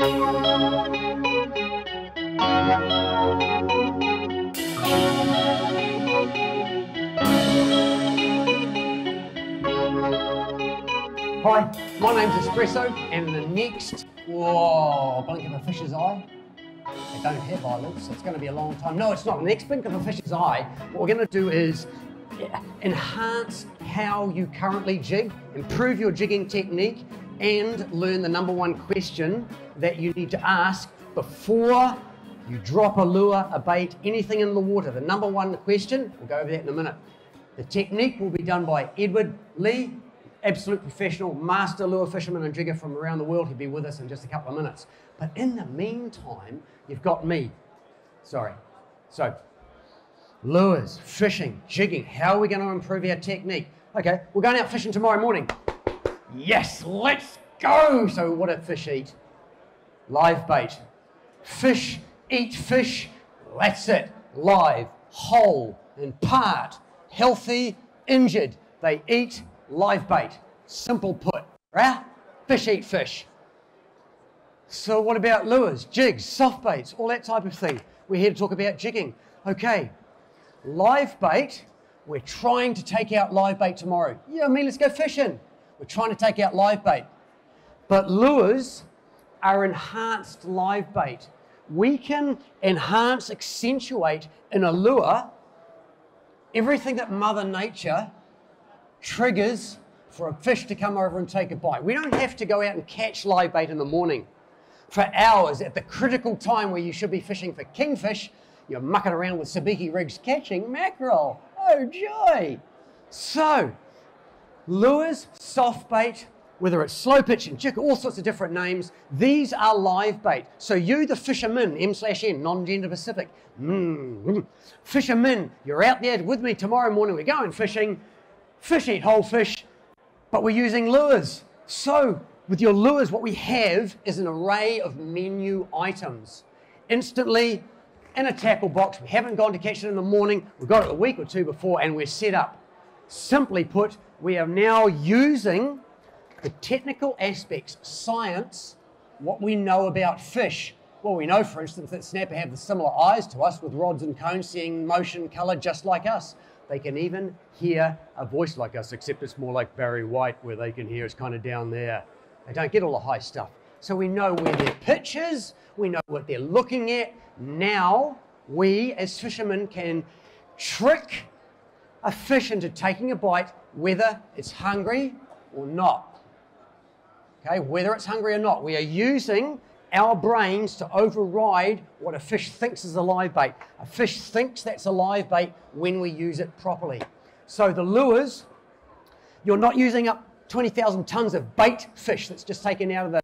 Hi, my name's Espresso, and the next, whoa, blink of a fish's eye, they don't have eyelids, so it's going to be a long time. No, it's not. The next blink of a fish's eye, what we're going to do is enhance how you currently jig, improve your jigging technique, and learn the number one question that you need to ask before you drop a lure, a bait, anything in the water. The number one question, we'll go over that in a minute. The technique will be done by Edward Lee, absolute professional, master lure fisherman and jigger from around the world. He'll be with us in just a couple of minutes. But in the meantime, you've got me. Sorry. So, lures, fishing, jigging. How are we going to improve our technique? Okay, we're going out fishing tomorrow morning. Yes, let's go. So, what do fish eat? Live bait. Fish eat fish. That's it. Live, whole, in part, healthy, injured. They eat live bait. Simple put, right? Fish eat fish. So what about lures, jigs, soft baits, all that type of thing? We're here to talk about jigging. Okay, live bait, we're trying to take out live bait tomorrow. Yeah, I mean, let's go fishing. We're trying to take out live bait. But lures are enhanced live bait. We can enhance, accentuate in a lure everything that Mother Nature triggers for a fish to come over and take a bite. We don't have to go out and catch live bait in the morning for hours at the critical time where you should be fishing for kingfish. You're mucking around with sabiki rigs catching mackerel. Oh, joy! So, lures, soft bait, whether it's slow pitch and all sorts of different names, these are live bait. So you, the fisherman, M slash N, non-gender specific, mm, fisherman, you're out there with me tomorrow morning, we're going fishing, Fish eat whole fish, but we're using lures. So with your lures, what we have is an array of menu items. Instantly, in a tackle box, we haven't gone to catch it in the morning, we've got it a week or two before, and we're set up. Simply put, we are now using the technical aspects, science, what we know about fish. Well, we know, for instance, that snapper have the similar eyes to us with rods and cones seeing motion, color just like us. They can even hear a voice like us, except it's more like Barry White, where they can hear us kind of down there. They don't get all the high stuff. So we know where their pitch is, we know what they're looking at. Now, we as fishermen can trick a fish into taking a bite, whether it's hungry or not. Okay, whether it's hungry or not. We are using our brains to override what a fish thinks is a live bait. A fish thinks that's a live bait when we use it properly. So the lures, you're not using up 20,000 tons of bait fish that's just taken out of the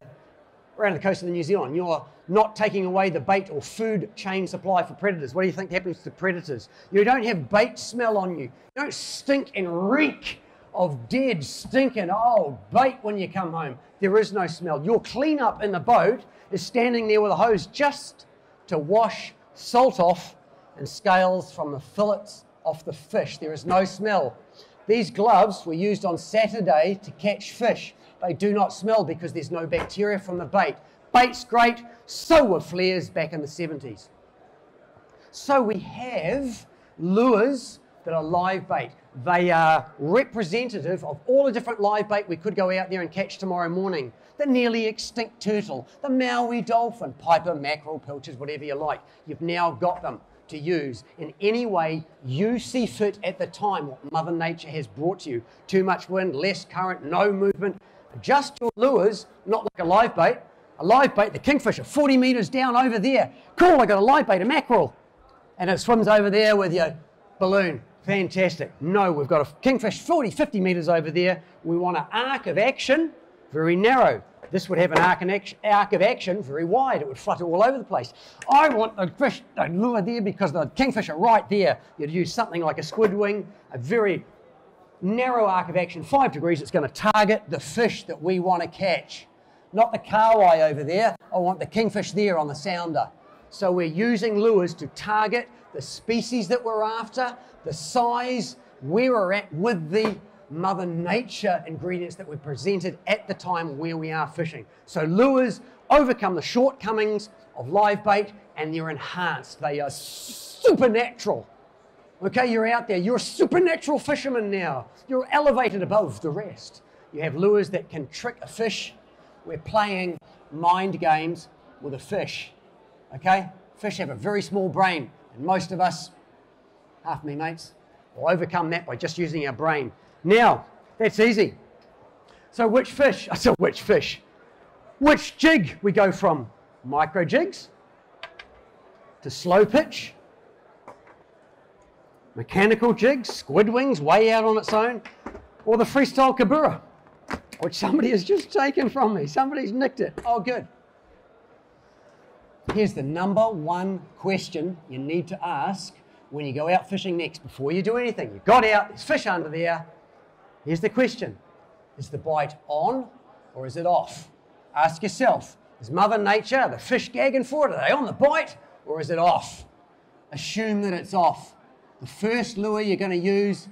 around the coast of New Zealand. You're not taking away the bait or food chain supply for predators. What do you think happens to predators? You don't have bait smell on you. You don't stink and reek of dead, stinking old bait when you come home. There is no smell. Your cleanup in the boat is standing there with a hose just to wash salt off and scales from the fillets off the fish. There is no smell. These gloves were used on Saturday to catch fish. They do not smell because there's no bacteria from the bait. Bait's great, so were flares back in the 70s. So we have lures that are live bait. They are representative of all the different live bait we could go out there and catch tomorrow morning. The nearly extinct turtle, the Maui dolphin, piper, mackerel, pilchards, whatever you like. You've now got them to use in any way you see fit at the time what Mother Nature has brought to you. Too much wind, less current, no movement. Adjust your lures, not like a live bait. A live bait, the kingfisher, 40 meters down over there. Cool, I got a live bait, a mackerel. And it swims over there with your balloon. Fantastic. No, we've got a kingfish 40, 50 meters over there. We want an arc of action, very narrow. This would have an arc, arc of action very wide. It would flutter all over the place. I want the fish, the lure there because the kingfish are right there. You'd use something like a squid wing, a very narrow arc of action, five degrees. It's going to target the fish that we want to catch. Not the kahawai over there. I want the kingfish there on the sounder. So we're using lures to target the species that we're after, the size, where we're at with the Mother Nature ingredients that were presented at the time where we are fishing. So lures overcome the shortcomings of live bait and they're enhanced. They are supernatural. Okay, you're out there. You're a supernatural fisherman now. You're elevated above the rest. You have lures that can trick a fish. We're playing mind games with a fish. Okay? Fish have a very small brain, and most of us, half me mates, will overcome that by just using our brain. Now, that's easy. So, which fish? I said, which fish? Which jig we go from? Micro jigs to slow pitch, mechanical jigs, squid wings way out on its own, or the freestyle kabura, which somebody has just taken from me. Somebody's nicked it. Oh, good. Here's the number one question you need to ask when you go out fishing next before you do anything. You got out, there's fish under there. Here's the question Is the bite on or is it off? Ask yourself Is Mother Nature, the fish gagging for it, are they on the bite or is it off? Assume that it's off. The first lure you're going to use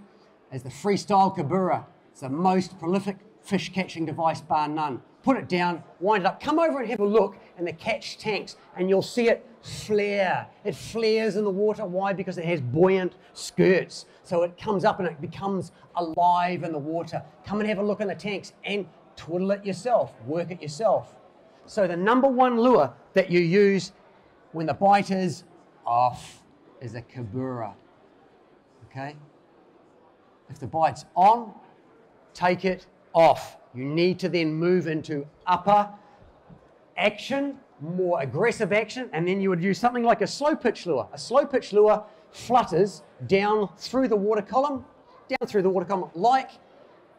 is the Freestyle Kabura. It's the most prolific fish catching device bar none. Put it down, wind it up, come over and have a look in the catch tanks and you'll see it flare. It flares in the water. Why? Because it has buoyant skirts. So it comes up and it becomes alive in the water. Come and have a look in the tanks and twiddle it yourself, work it yourself. So the number one lure that you use when the bite is off is a kabura. Okay? If the bite's on, take it off. You need to then move into upper action, more aggressive action, and then you would use something like a slow pitch lure. A slow pitch lure flutters down through the water column, down through the water column, like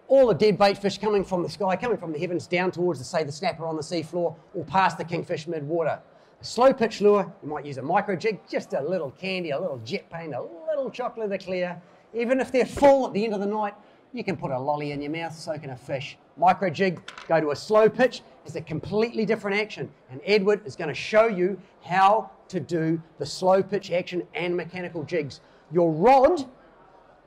all the dead bait fish coming from the sky, coming from the heavens down towards, the, say, the snapper on the seafloor, or past the kingfish mid-water. A slow pitch lure, you might use a micro jig, just a little candy, a little jet paint, a little chocolate eclair. Even if they're full at the end of the night, you can put a lolly in your mouth, so can a fish. Micro jig, go to a slow pitch, it's a completely different action. And Edward is going to show you how to do the slow pitch action and mechanical jigs. Your rod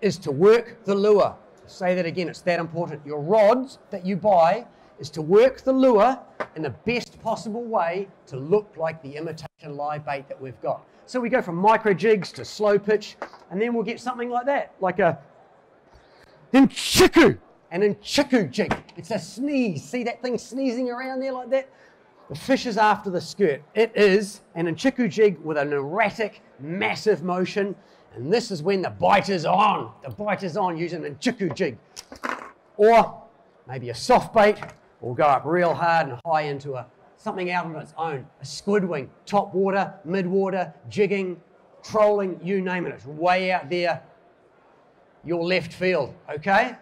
is to work the lure. I'll say that again, it's that important. Your rods that you buy is to work the lure in the best possible way to look like the imitation live bait that we've got. So we go from micro jigs to slow pitch, and then we'll get something like that, like a inchiku, an inchiku jig. It's a sneeze. See that thing sneezing around there like that? The fish is after the skirt. It is an inchiku jig with an erratic, massive motion, and this is when the bite is on. The bite is on using an inchiku jig. Or maybe a soft bait will go up real hard and high into a something out on its own. A squid wing, top water, mid water, jigging, trolling, you name it. It's way out there, your left field, okay?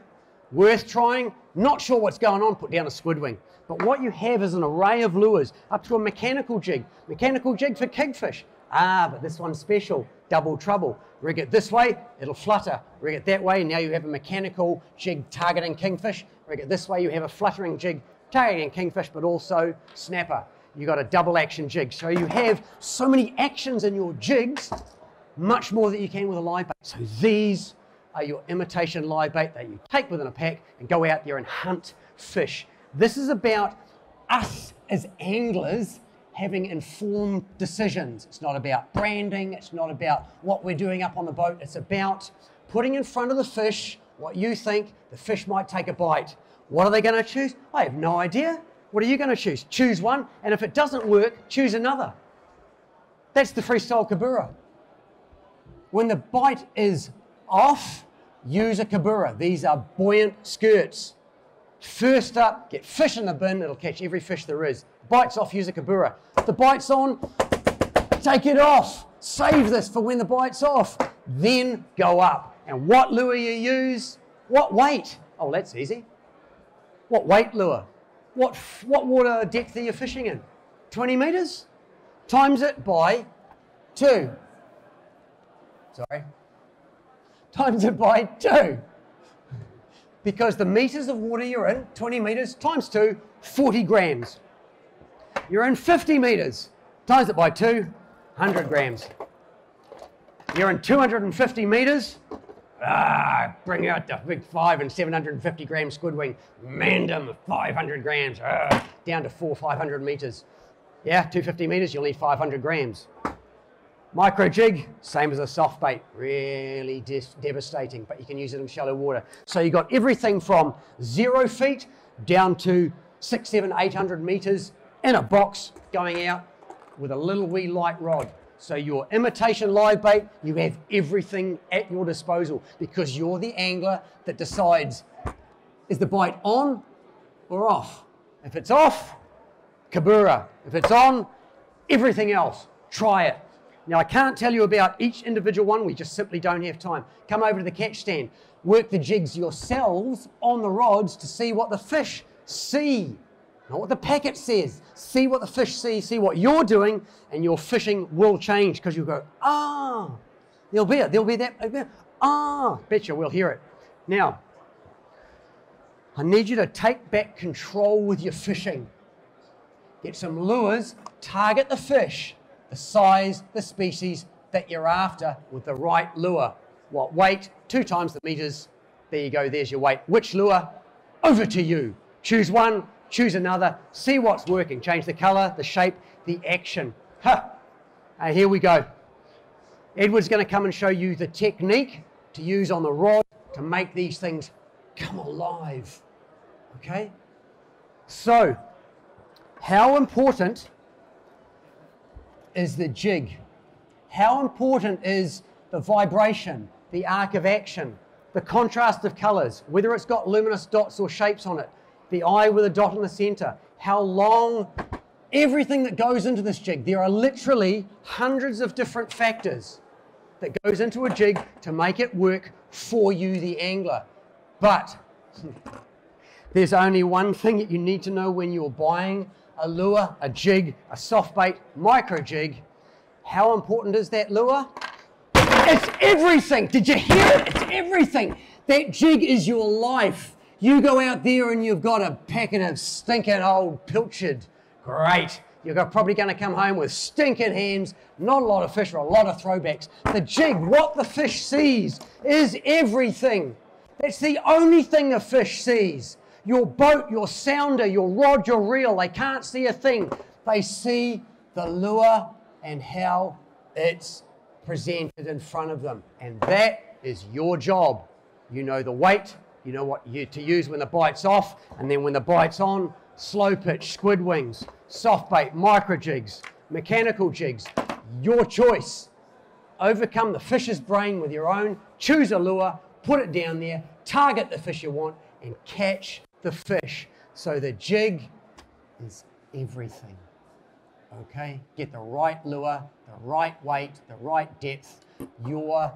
Worth trying. Not sure what's going on, put down a squid wing. But what you have is an array of lures up to a mechanical jig. Mechanical jig for kingfish. Ah, but this one's special. Double trouble. Rig it this way, it'll flutter. Rig it that way, now you have a mechanical jig targeting kingfish. Rig it this way, you have a fluttering jig targeting kingfish, but also snapper. You got a double action jig. So you have so many actions in your jigs, much more than you can with a live bait. So these are your imitation live bait that you take within a pack and go out there and hunt fish. This is about us as anglers having informed decisions. It's not about branding, it's not about what we're doing up on the boat, it's about putting in front of the fish what you think the fish might take a bite. What are they going to choose? I have no idea. What are you going to choose? Choose one, and if it doesn't work, choose another. That's the freestyle kabura. When the bite is off, use a kabura. These are buoyant skirts. First up, get fish in the bin, it'll catch every fish there is. Bites off, use a kabura. The bite's on, take it off. Save this for when the bite's off. Then go up. And what lure you use, what weight? Oh, that's easy. What weight lure? What, what water depth are you fishing in? 20 meters? Times it by two. Sorry. Times it by two. Because the meters of water you're in, 20 meters times two, 40 grams. You're in 50 meters, times it by two, 100 grams. You're in 250 meters, Ah, bring out the big five and 750 gram squid wing. Man them 500 grams. Ah, down to four, 500 meters. Yeah, 250 meters, you'll need 500 grams. Micro jig, same as a soft bait, really devastating, but you can use it in shallow water. So you've got everything from zero feet down to six, seven, 800 meters in a box going out with a little wee light rod. So your imitation live bait, you have everything at your disposal because you're the angler that decides, is the bite on or off? If it's off, kabura. If it's on, everything else, try it. Now, I can't tell you about each individual one. We just simply don't have time. Come over to the catch stand. Work the jigs yourselves on the rods to see what the fish see. Not what the packet says. See what the fish see, see what you're doing, and your fishing will change because you'll go, ah, there'll be it. There'll be that. Ah, betcha, we'll hear it. Now, I need you to take back control with your fishing. Get some lures, target the fish, the size, the species that you're after with the right lure. What weight? Two times the meters. There you go, there's your weight. Which lure? Over to you. Choose one, choose another, see what's working. Change the color, the shape, the action. Huh. Uh, here we go. Edward's going to come and show you the technique to use on the rod to make these things come alive. Okay? So, how important is the jig? How important is the vibration, the arc of action, the contrast of colors, whether it's got luminous dots or shapes on it, the eye with a dot in the center, how long, everything that goes into this jig. There are literally hundreds of different factors that goes into a jig to make it work for you, the angler. But there's only one thing that you need to know when you're buying a lure, a jig, a soft bait, micro jig. How important is that lure? It's everything. Did you hear it? It's everything. That jig is your life. You go out there and you've got a packet of stinking old pilchard. Great. You're probably going to come home with stinking hands, not a lot of fish or a lot of throwbacks. The jig, what the fish sees, is everything. That's the only thing the fish sees your boat, your sounder, your rod, your reel, they can't see a thing. They see the lure and how it's presented in front of them. And that is your job. You know the weight, you know what you to use when the bite's off, and then when the bite's on, slow pitch, squid wings, soft bait, micro jigs, mechanical jigs, your choice. Overcome the fish's brain with your own, choose a lure, put it down there, target the fish you want, and catch the fish. So the jig is everything. Okay? Get the right lure, the right weight, the right depth. Your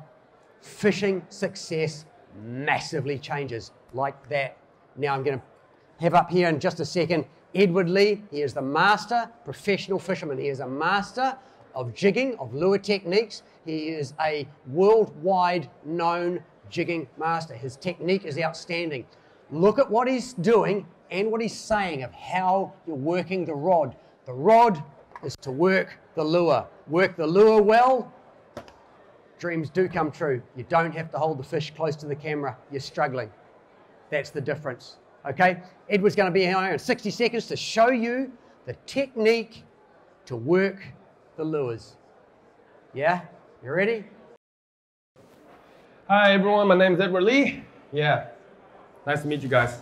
fishing success massively changes like that. Now I'm going to have up here in just a second Edward Lee. He is the master professional fisherman. He is a master of jigging, of lure techniques. He is a worldwide known jigging master. His technique is outstanding. Look at what he's doing and what he's saying of how you're working the rod. The rod is to work the lure. Work the lure well, dreams do come true. You don't have to hold the fish close to the camera. You're struggling. That's the difference. Okay? Edward's going to be here in 60 seconds to show you the technique to work the lures. Yeah? You ready? Hi everyone, my name is Edward Lee. Yeah, Nice to meet you guys.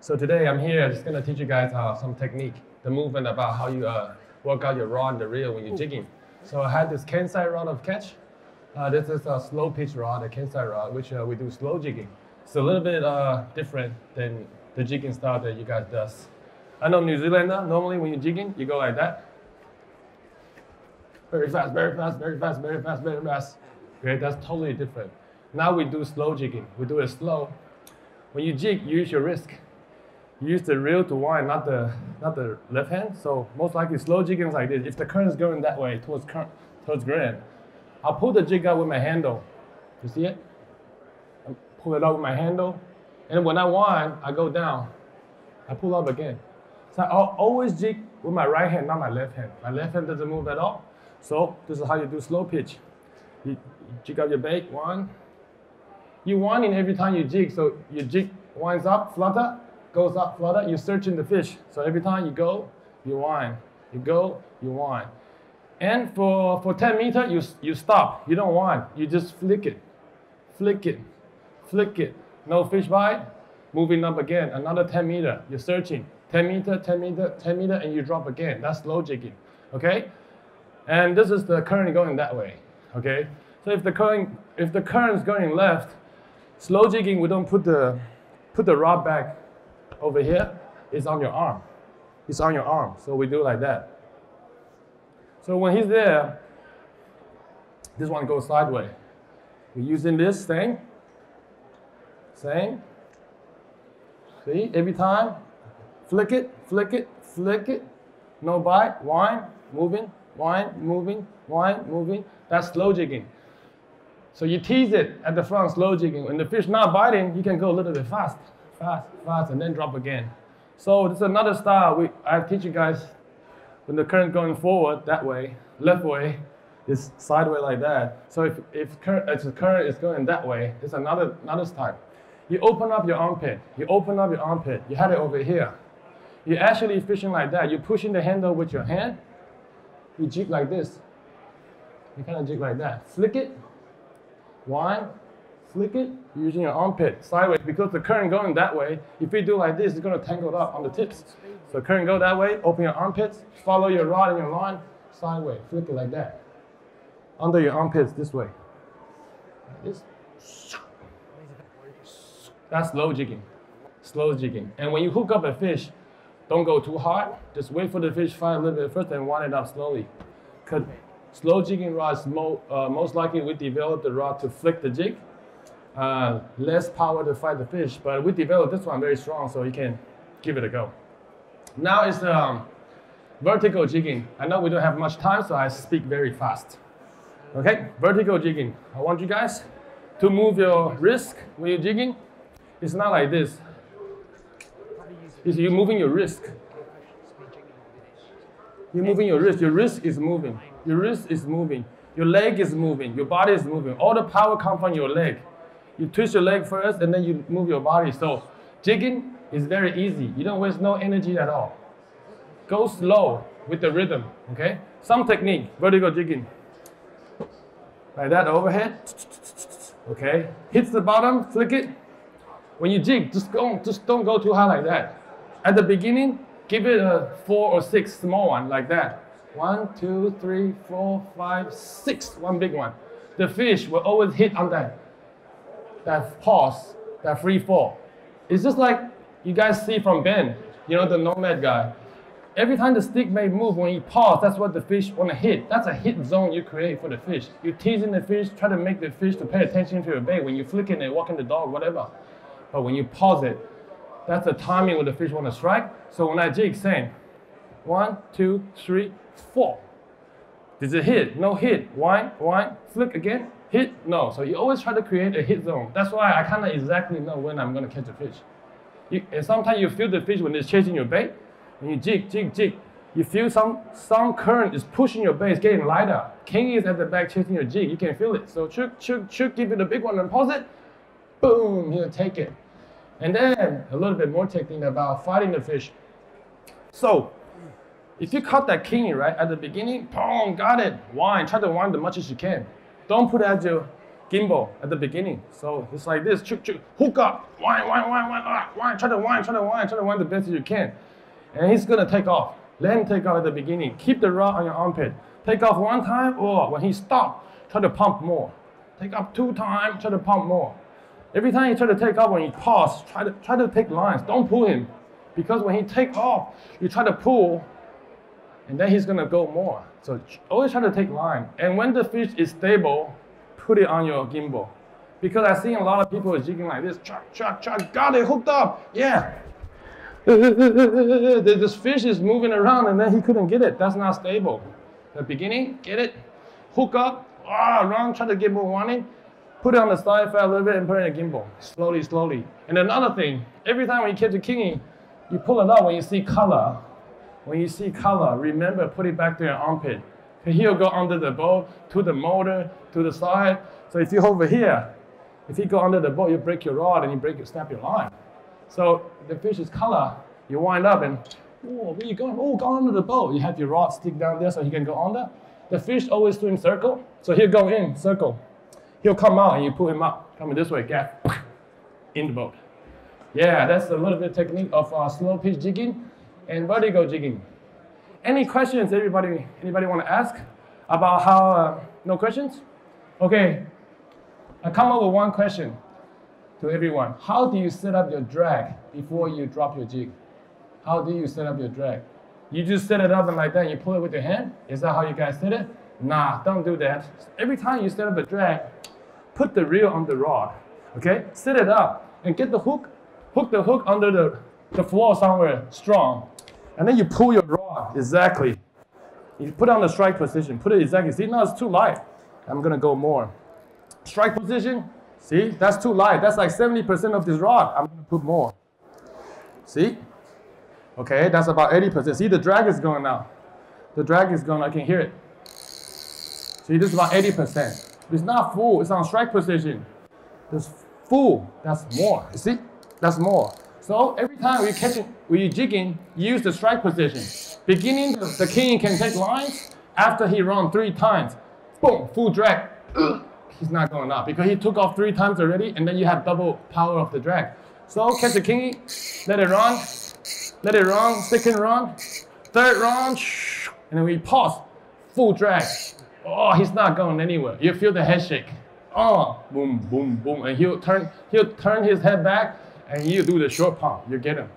So today I'm here just gonna teach you guys uh, some technique, the movement about how you uh, work out your rod and the reel when you're jigging. So I had this Kansai rod of catch. Uh, this is a slow pitch rod, a Kansai rod, which uh, we do slow jigging. It's a little bit uh, different than the jigging style that you guys does. I know New Zealander, normally when you're jigging, you go like that. Very fast, very fast, very fast, very fast, very fast. Okay, that's totally different. Now we do slow jigging. We do it slow when you jig, you use your wrist. You use the reel to wind, not the not the left hand. So most likely slow jigging is like this. If the current is going that way towards current, towards grain, I'll pull the jig out with my handle. You see it? I pull it out with my handle, and when I wind, I go down. I pull up again. So I always jig with my right hand, not my left hand. My left hand doesn't move at all. So this is how you do slow pitch. You jig out your bait, one, You winding every time you jig, so your jig winds up, flutter, goes up, flutter. You're searching the fish. So every time you go, you wind. You go, you wind. And for, for 10 meter, you, you stop. You don't wind. You just flick it, flick it, flick it. No fish bite. Moving up again. Another 10 meter. You're searching. 10 meter, 10 meter, 10 meter, and you drop again. That's slow jigging. Okay? And this is the current going that way. Okay? So if the current if the current is going left, slow jigging, we don't put the put the rod back over here. It's on your arm. It's on your arm. So we do like that. So when he's there, this one goes sideways. We're using this thing. Same. See, every time, flick it, flick it, flick it. No bite, wind, moving, wind, moving, wind, moving. That's slow jigging. So you tease it at the front, slow jigging. When the fish not biting, you can go a little bit fast, fast, fast, and then drop again. So this is another style we, I teach you guys when the current going forward that way, left way, is sideways like that. So if, if, current, if the current is going that way, it's another, another style. You open up your armpit. You open up your armpit. You had it over here. You're actually fishing like that. You're pushing the handle with your hand. You jig like this. You kind of jig like that. Flick it. Wind. Flick it using your armpit sideways because the current going that way. If you do like this, it's going to tangle up on the tips. So current go that way. Open your armpits. Follow your rod and your line sideways. Flick it like that. Under your armpits this way. Like this. That's slow jigging. Slow jigging. And when you hook up a fish, don't go too hard. Just wait for the fish fight a little bit first and wind it up slowly. Because slow jigging rods, mo uh, most likely we develop the rod to flick the jig. Uh, less power to fight the fish, but we developed this one very strong, so you can give it a go. Now it's um, vertical jigging. I know we don't have much time, so I speak very fast. Okay, vertical jigging. I want you guys to move your wrist when you're jigging. It's not like this. It's you moving your wrist. You're moving your wrist. Your wrist is moving. Your wrist is moving. Your leg is moving. Your body is moving. All the power comes from your leg. You twist your leg first and then you move your body. So jigging is very easy. You don't waste no energy at all. Go slow with the rhythm, okay? Some technique, vertical jigging. Like that overhead. Okay. Hits the bottom, flick it. When you jig, just go just don't go too high like that. At the beginning, give it a four or six small one like that. One, two, three, four, five, six. One big one. The fish will always hit on that that pause, that free fall. It's just like you guys see from Ben, you know, the nomad guy. Every time the stick bait move, when you pause, that's what the fish want to hit. That's a hit zone you create for the fish. You're teasing the fish, try to make the fish to pay attention to your bait. When you're flicking it, walking the dog, whatever. But when you pause it, that's the timing when the fish want to strike. So when I jig, same. One, two, three, four. Did it hit? No hit. Wind, wind, flick again. Hit? No. So you always try to create a hit zone. That's why I kind of exactly know when I'm going to catch a fish. You, and sometimes you feel the fish when it's chasing your bait. and you jig, jig, jig, you feel some some current is pushing your bait, it's getting lighter. King is at the back chasing your jig. You can feel it. So chuk, chuk, chuk, give it a big one and pause it. Boom, he'll take it. And then a little bit more technique about fighting the fish. So if you caught that king right at the beginning, boom, got it. Wind, try to wind as much as you can. Don't put it at your gimbal at the beginning. So it's like this, chuk, chuk, hook up, wind, wind, wind, wind, wind, try to wind, try to wind, try to wind the best as you can. And he's gonna take off. Let him take off at the beginning. Keep the rod on your armpit. Take off one time, or when he stop, try to pump more. Take off two times, try to pump more. Every time you try to take off, when you pause, try to try to take lines. Don't pull him, because when he take off, you try to pull, and then he's gonna go more. So always try to take line. And when the fish is stable, put it on your gimbal. Because I see a lot of people jigging like this, chuck, chuck, chuck, got it hooked up. Yeah. this fish is moving around and then he couldn't get it. That's not stable. The beginning, get it, hook up, ah, run, try to get more warning, put it on the side for a little bit and put it in a gimbal. Slowly, slowly. And another thing, every time when you catch a kingy, you pull it out when you see color. When you see color, remember put it back to your armpit. He'll go under the boat, to the motor, to the side. So if you're over here, If you go under the boat, you break your rod and you break your snap your line. So the fish is color, you wind up and oh, where you going? Oh, go under the boat. You have your rod stick down there so he can go under. The fish always swim circle, so he'll go in circle. He'll come out and you pull him up, coming this way, gap, in the boat. Yeah, that's a little bit technique of uh, slow pitch jigging and vertical jigging. Any questions? Everybody, anybody want to ask about how? Uh, no questions? Okay, I come up with one question to everyone. How do you set up your drag before you drop your jig? How do you set up your drag? You just set it up and like that, and you pull it with your hand? Is that how you guys set it? Nah, don't do that. Every time you set up a drag, put the reel on the rod, okay? Set it up and get the hook, hook the hook under the, the floor somewhere strong. And then you pull your rod exactly. You put on the strike position, put it exactly. See, now it's too light. I'm gonna go more. Strike position, see, that's too light. That's like 70% of this rod. I'm gonna put more. See? Okay, that's about 80%. See, the drag is going now. The drag is going, I can hear it. See, this is about 80%. It's not full, it's on strike position. This full, that's more. See? That's more. So every time we catch it, when you jigging, use the strike position. Beginning, the, the king can take lines. After he run three times, boom, full drag. He's not going up because he took off three times already, and then you have double power of the drag. So catch the king, let it run, let it run, second run, third run, and then we pause, full drag. Oh, he's not going anywhere. You feel the head shake. Oh, boom, boom, boom, and he'll turn, he'll turn his head back, and you do the short pump. You get him.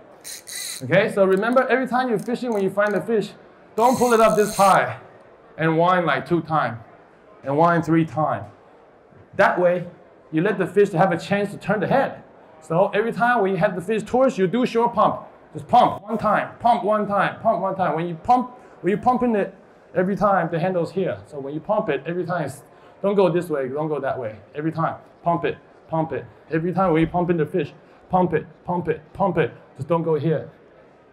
Okay, so remember every time you're fishing, when you find a fish, don't pull it up this high and wind like two times and wind three times. That way, you let the fish have a chance to turn the head. So every time when you have the fish towards you, do short pump. Just pump one time, pump one time, pump one time. When you pump, when you pumping it, every time the handle's here. So when you pump it, every time, don't go this way, don't go that way. Every time, pump it, pump it. Every time when you pump in the fish, pump it, pump it, pump it. Just don't go here.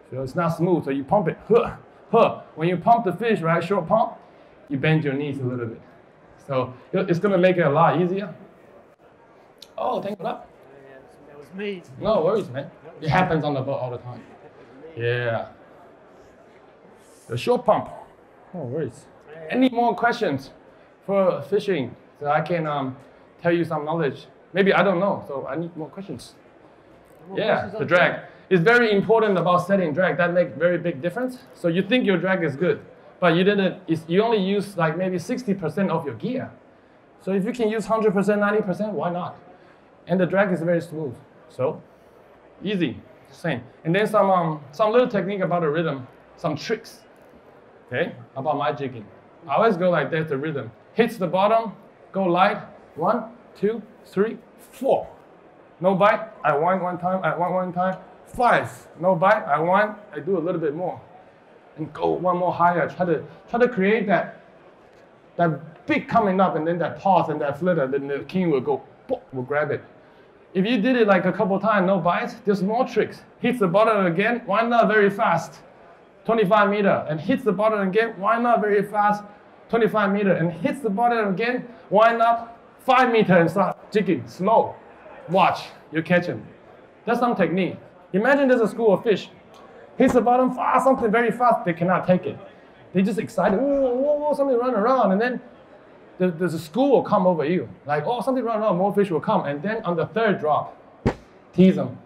So it's not smooth, so you pump it, huh, huh. When you pump the fish, right, short pump, you bend your knees a little bit. So it's gonna make it a lot easier. Oh, thank you. That was me. No worries, man. It happens on the boat all the time. Yeah. The short pump. No worries. Any more questions for fishing? So I can um, tell you some knowledge. Maybe I don't know, so I need more questions. Yeah, the drag. It's very important about setting drag. That makes very big difference. So you think your drag is good, but you didn't. you only use like maybe 60% of your gear. So if you can use 100%, 90%, why not? And the drag is very smooth. So easy, same. And then some um, some little technique about the rhythm, some tricks. Okay, about my jigging. I always go like that. The rhythm hits the bottom, go light. One, two, three, four. No bite. I wind one time. I wind one time. Five. No bite. I wind. I do a little bit more and go one more higher. Try to try to create that that big coming up and then that pause and that flitter. Then the king will go, will grab it. If you did it like a couple times, no bites, there's more tricks. Hits the bottom again, why not very fast? 25 meter and hits the bottom again, why not very fast? 25 meter and hits the bottom again, wind up 5 meter and start jigging slow. Watch, you catch him. That's some technique. Imagine there's a school of fish hits the bottom, fast, something very fast, they cannot take it. They just excited, whoa, whoa, whoa, something run around, and then the, the, the school will come over you. Like, oh, something run around, more fish will come. And then on the third drop, tease them.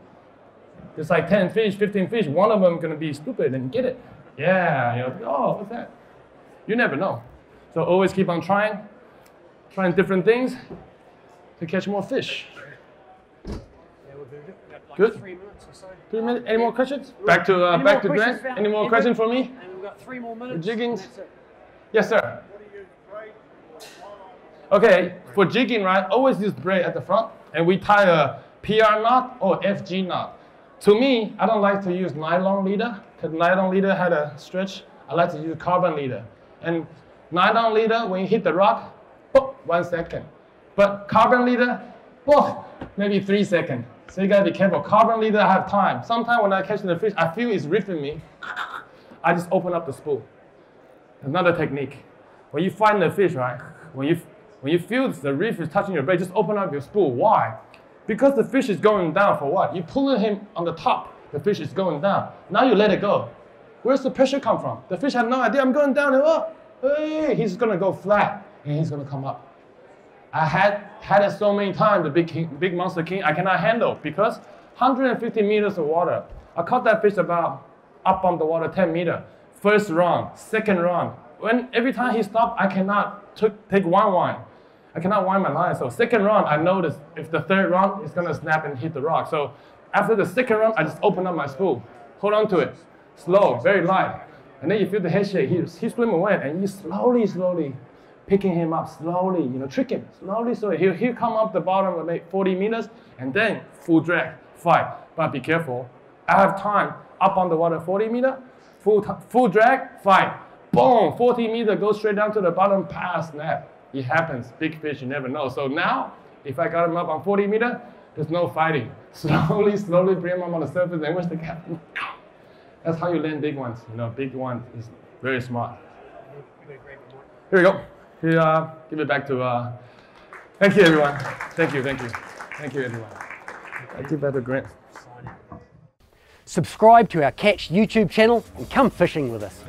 It's like 10 fish, 15 fish, one of them gonna be stupid and get it. Yeah, you know, oh, what's that? You never know. So always keep on trying, trying different things to catch more fish. Good. Three minutes or so. Three minutes. Any more questions? Back to uh, back to Grant. Any more questions for me? And we've got three more minutes. For jiggings. Yes, sir. Okay, for jigging, right? Always use braid at the front, and we tie a PR knot or FG knot. To me, I don't like to use nylon leader because nylon leader had a stretch. I like to use carbon leader. And nylon leader, when you hit the rock, one second. But carbon leader, maybe three seconds. So you gotta be careful. Carbon leader, I have time. Sometimes when I catch the fish, I feel it's ripping me. I just open up the spool. Another technique. When you find the fish, right? When you When you feel the reef is touching your bait, just open up your spool. Why? Because the fish is going down for what? You pulling him on the top, the fish is going down. Now you let it go. Where's the pressure come from? The fish had no idea I'm going down. And, oh, hey, he's gonna go flat and he's gonna come up. I had had it so many times, the big king, big monster king, I cannot handle because 150 meters of water. I caught that fish about up on the water 10 meter. First run, second run. When every time he stopped, I cannot took, take one wind. I cannot wind my line. So second run, I noticed if the third run, it's gonna snap and hit the rock. So after the second run, I just open up my spool, hold on to it, slow, very light. And then you feel the head shake, he, he swim away, and you slowly, slowly picking him up slowly, you know, trick him slowly, So He'll, he'll come up the bottom of like 40 meters, and then full drag, fight. But be careful. I have time up on the water 40 meter, full, full drag, fight. Boom, 40 meter, go straight down to the bottom, pass, snap. It happens, big fish, you never know. So now, if I got him up on 40 meter, there's no fighting. Slowly, slowly bring him up on the surface, and where's the captain? That's how you land big ones. You know, big one is very smart. Here we go. Here, uh, give it back to. Uh, thank you, everyone. Thank you, thank you, thank you, everyone. I give that to Grant. Subscribe to our Catch YouTube channel and come fishing with us.